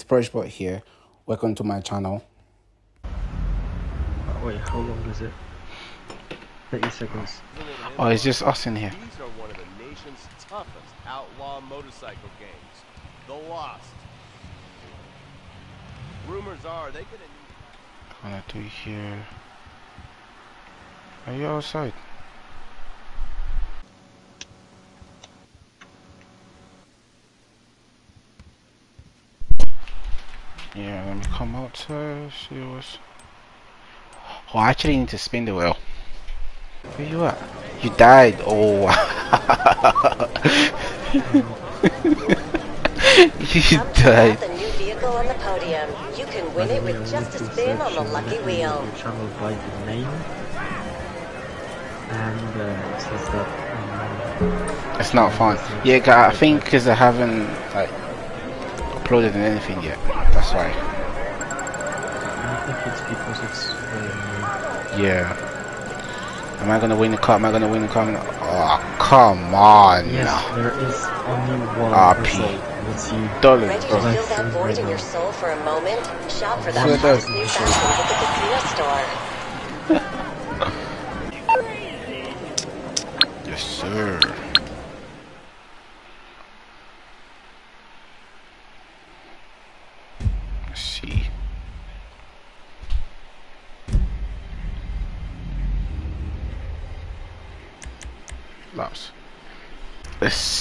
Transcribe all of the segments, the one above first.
it's Prechboy here. Welcome to my channel. Oh, wait, how long is it? 30 seconds. Oh, it's just us in here. These are one of the nation's toughest outlaw motorcycle gangs, the Lost. Rumors are they could What I do here? Are you outside? Yeah, let me come out to see what's. Oh, I actually need to spin the wheel. Where you at? You died. Oh. you died. The new vehicle on the podium. You can win it with just a spin on the lucky wheel. The by the name. And uh, it says that. Um, It's not fun. Yeah, I think because I haven't like uploaded anything yet. That's why. I think it's because it's very new. Yeah. Am I gonna win the car? Am I gonna win the car? Oh, come on. Yes, there is only one ah, RP. It's you. Dollars, Ready to bro. fill that void in your soul for a moment? Shop for that Sure does.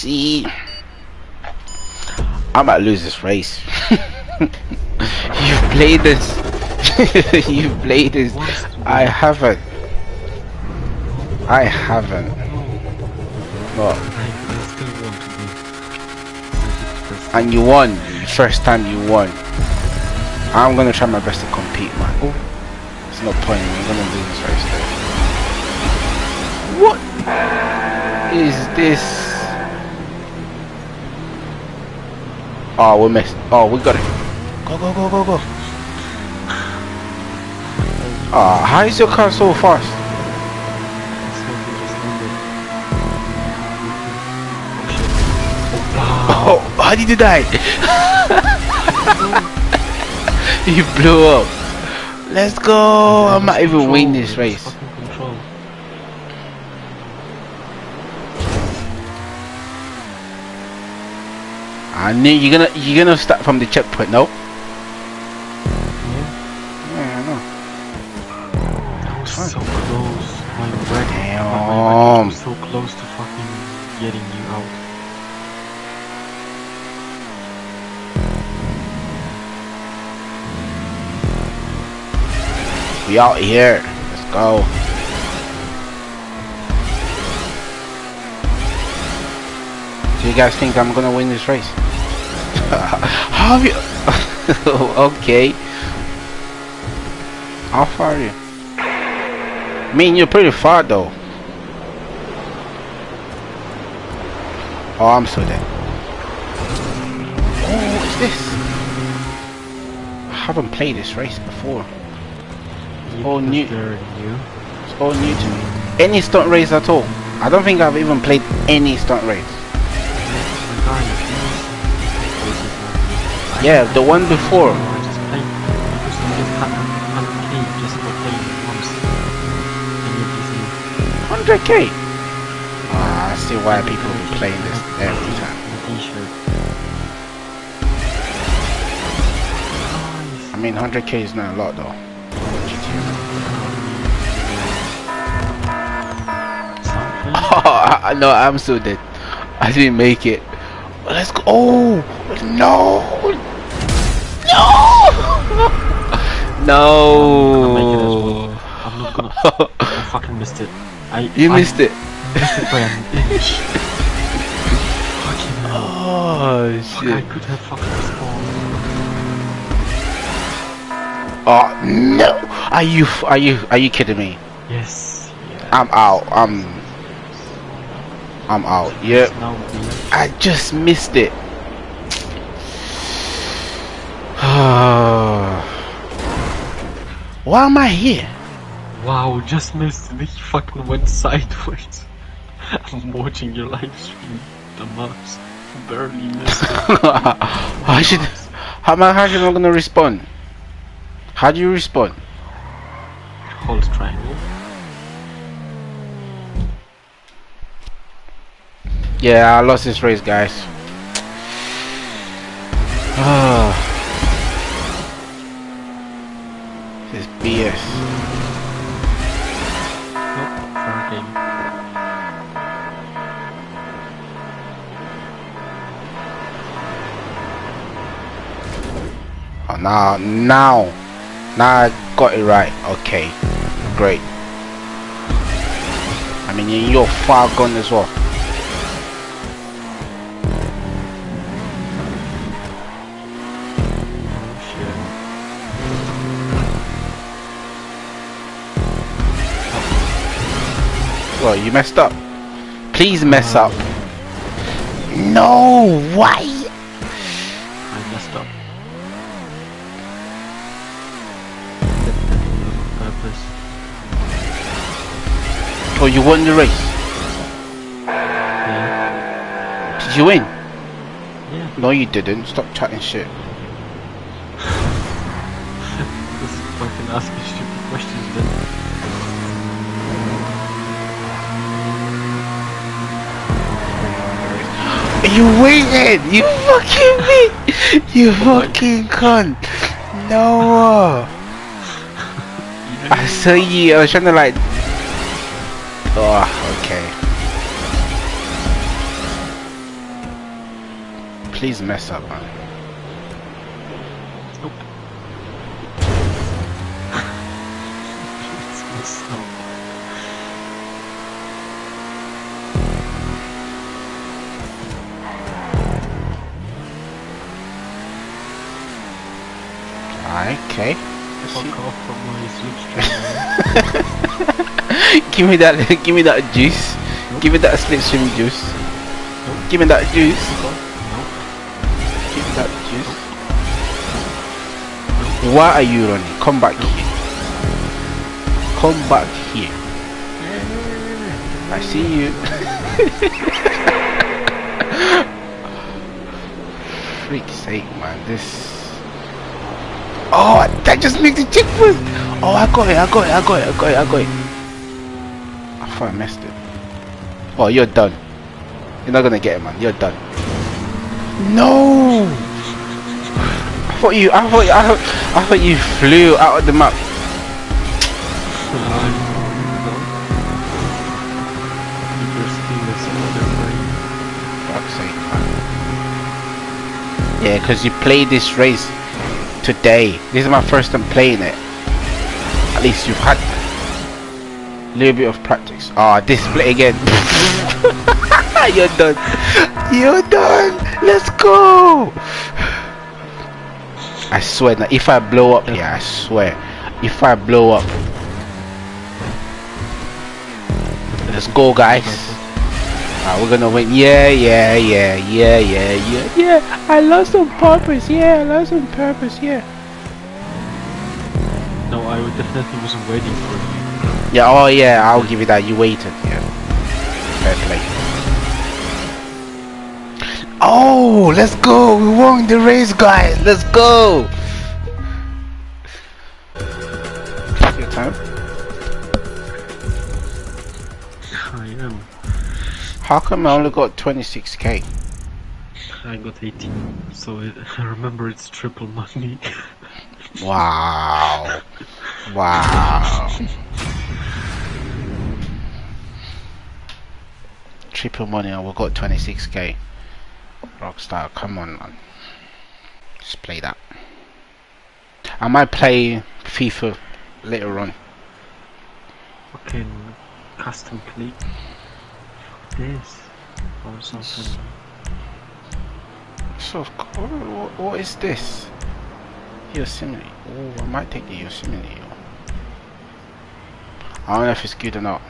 See. I might lose this race. You've played this. You've played this. I haven't. I haven't. What? I, I still want to be. I did first. and you won first time you won I'm gonna try my best to compete man oh it's no point I'm gonna lose this race though what is this oh we missed. Oh we got it. Go go go go go. Oh how is your car so fast? That's what we just ended. Oh oh how did you die? You blew up. Let's go. I might even win this race Fucking control. I knew you're gonna you're gonna start from the checkpoint, no? Yeah. Yeah, I know. That was Fine. so close. My red. My, my Damn. red was so close to fucking getting you out. We out here. Let's go. Do you guys think I'm gonna win this race? How you? okay. How far are you? I mean, you're pretty far though. Oh, I'm so dead. Oh, what's this? I haven't played this race before. You because new- new. It's all new to me. Any stunt race at all? I don't think I've even played any stunt race. Yeah, the one before. I just played because you get 100k just for playing once. And you 100k. Ah, I see why people be playing this every time. T-shirt. Nice. I mean, 100k is not a lot though. Oh, I know I'm still dead. I didn't make it. Let's go. Oh no, no, no. I'm not gonna. I fucking missed it. I You I missed it. missed it by an inch. fucking hell. Oh Fuck, I could have fucking spawned. Oh no. Are you? Are you? Are you kidding me? Yes. Yeah. I'm out. I'm. I'm out. Yep. I just missed it. Ah. Why am I here? Wow, just missed. He fucking went sideways. I'm watching your live stream. The mouse barely missed it. I should. How am I, how am I gonna respond? How do you respond? Hold triangle. Yeah, I lost this race, guys. This is BS. Nope, fair game. Oh, now, now, now I got it right. Okay, great. I mean, you- you're far gone as well. Well, you messed up. Please mess up. No, why? I messed up. Did that on purpose. Oh, you won the race. Yeah. Did you win? Yeah. No, you didn't. Stop chatting shit. This is fucking asking You waited! You fucking me! You oh fucking cunt! No! I saw you. I was trying to like. Oh, okay. Please mess up, man. Okay. Fuck off from my slipstream. give me that. Give me that juice. Give me that slipstream juice. Give me that juice. Give me that juice. Why are you running? Come back here. Come back here. I see you. Freak sake, man. This. Oh, that just makes the checkpoint. Oh, I got it. I got it. I got it. I got it. I got it. I thought I missed it. Oh, you're done. You're not gonna get it, man. You're done. No. I thought you. I thought. I thought, I thought you flew out of the map. Yeah, because you played this race today. This is my first time playing it. At least you've had a little bit of practice. Ah, display again. You're done. You're done. Let's go. I swear that if I blow up here, I swear, if I blow up, let's go, guys. Ah, we're gonna win. Yeah, yeah, yeah, yeah, yeah, yeah, yeah. I lost on purpose. Yeah, I lost on purpose. Yeah. No, I definitely wasn't waiting for you. Yeah. Oh, yeah. I'll give you that. You waited. Yeah. Fair play. Oh, let's go. We won the race, guys. Let's go. Your time. I am. How come I only got 26k? I got 18, so it, I remember it's triple money. Wow. Wow. Triple money and we got 26k. Rockstar, come on, man. Just play that. I might play FIFA later on. Fucking custom click. This or something. So, what, what is this? Yosemite. Oh, I might take the Yosemite. I don't know if it's good or not.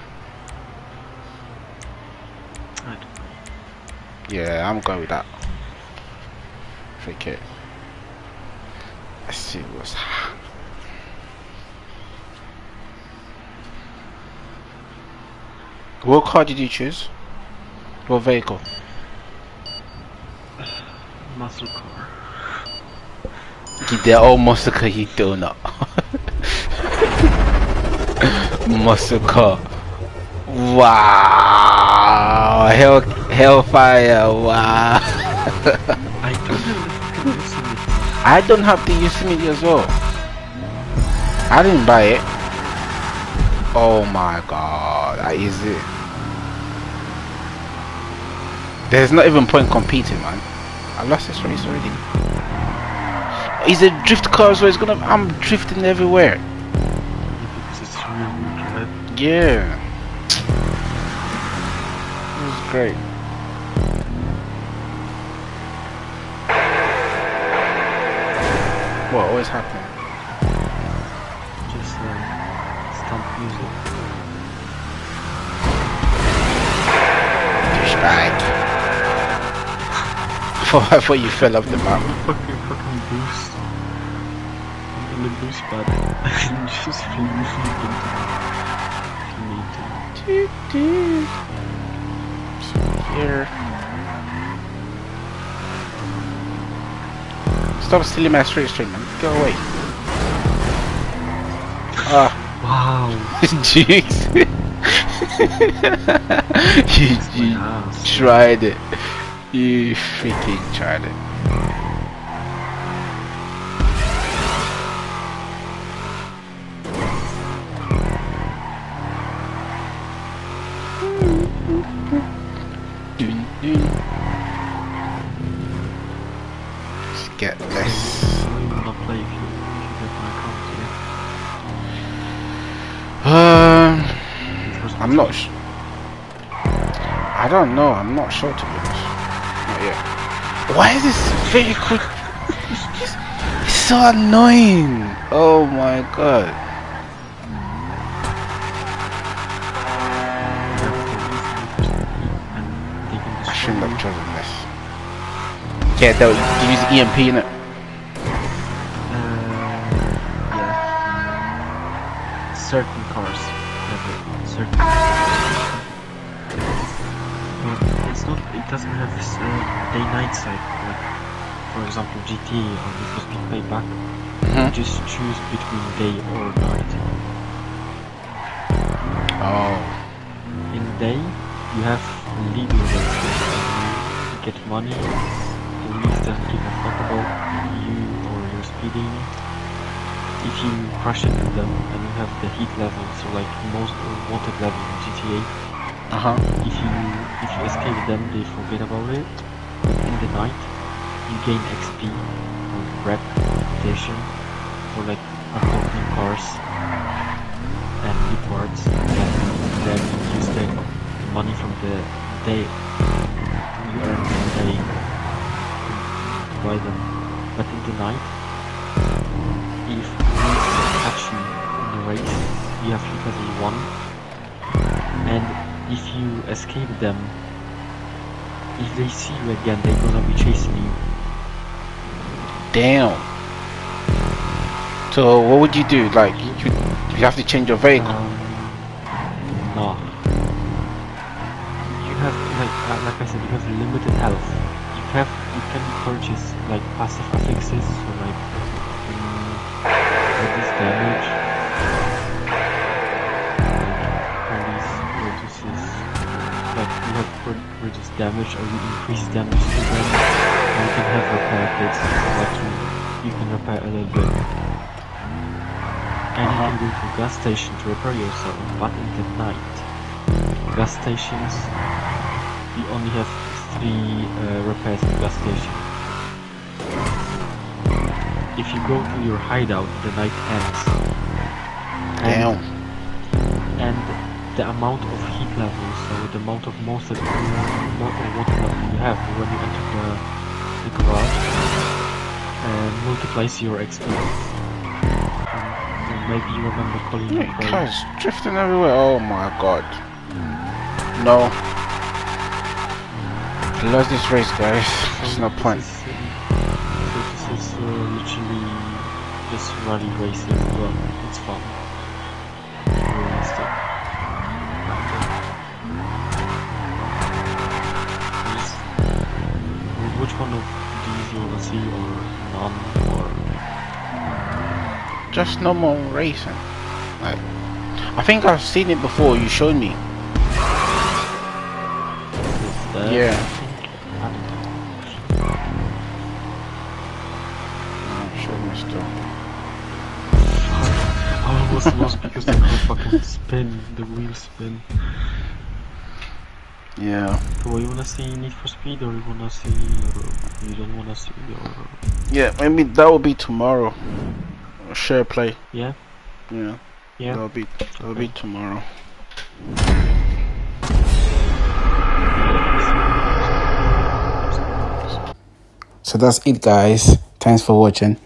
I don't know. Yeah, I'm going with that. Freak it. Let's see what's. What car did you choose? What vehicle? Muscle car. Gider o muscle car you donut. muscle car. Wow. Hell, hellfire. Wow. I don't have the Yosemite. I don't have the Yosemite as well. I didn't buy it. Oh my god, that is it. There's not even point competing, man. I lost this race already. He's a drift car, so it's gonna. I'm drifting everywhere. Because it's real weak, right? Yeah. It was great. What always happening? Just uh, stump music. Douchebag. I thought, I thought you fell off the map. Fucking fucking boost. I'm in the boost pad. I'm just into me Here. Stop stealing my straight stream, man. Go away. Ah, Wow. jeez. you, you tried it. You freaking dun. Let's get this. Um, I'm not. I don't know. I'm not sure to be honest. Not yet. Why is this vehicle? it's so annoying. Oh my god. I shouldn't have chosen this. Yeah, they'll use EMP in it. It's not, it doesn't have this uh, day-night cycle. Like, for example, GT or Need for Speed Payback. You Mhm. just choose between day or night. Oh. In day, you have legal races. You get money. Police doesn't keep a fuck about you or your speeding. If you crash into them and you have the heat level, so like most wanted level in GTA, Uh huh. if you you escape them, they forget about it. In the night, you gain XP or rep reputation for like unlocking cars and rewards, and then you use the money from the day you earn in the day to buy them. But in the night, if you catch you in the race, you have level one, and if you escape them, if they see you again, they're gonna be chasing you. Damn. So what would you do? Like you, you have to change your vehicle. Um, no. You have like uh, like I said, you have limited health. You have you can purchase like passive affixes, have reduce damage or you increase damage to them. You can have repair kits, like you you can repair a little bit. And you can go to a gas station to repair yourself, but in the night, gas stations, you only have three uh, repairs in gas station. If you go to your hideout, the night ends. Damn. And, and the amount of level, so the amount of motor, mo- or water level you have when you enter the, the garage, uh, multiplies your XP. Um, maybe you remember Colin Yeah, McRae. cars drifting everywhere. Oh my god. No. I lost this race, guys. There's no point. This is, uh, so this is uh, literally just rally races, but it's fun. See, or none, or just normal racing. Like, I think I've seen it before. You showed me. Is that, Yeah. Oh, I don't know. Oh, showed me still. I was lost because the car fucking spin, the wheel spin. Yeah. So you wanna see Need for Speed or you wanna see, or you don't wanna see, or Yeah. Maybe that will be tomorrow. Share play. yeah, Yeah. yeah. That'll be that'll be tomorrow. So that's it guys. Thanks for watching.